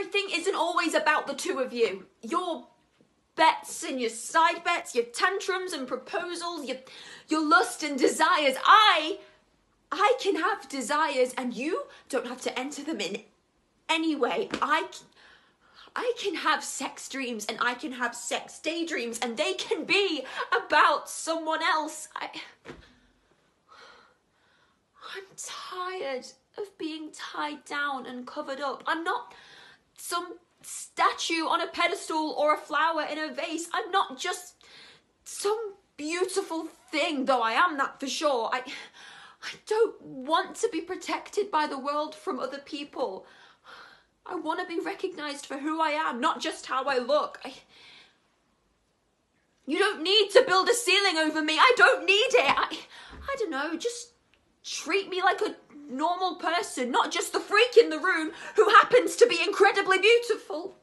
everything isn't always about the two of you. Your bets and your side bets, your tantrums and proposals, your your lust and desires. I I can have desires and you don't have to enter them in any way. I I can have sex dreams and I can have sex daydreams and they can be about someone else. I I'm tired of being tied down and covered up. I'm not some statue on a pedestal or a flower in a vase. I'm not just some beautiful thing, though I am that for sure. I I don't want to be protected by the world from other people. I want to be recognized for who I am, not just how I look. I, you don't need to build a ceiling over me. I don't need it. I, I don't know. Just treat me like a normal person, not just the freak in the room who happens to be incredibly beautiful.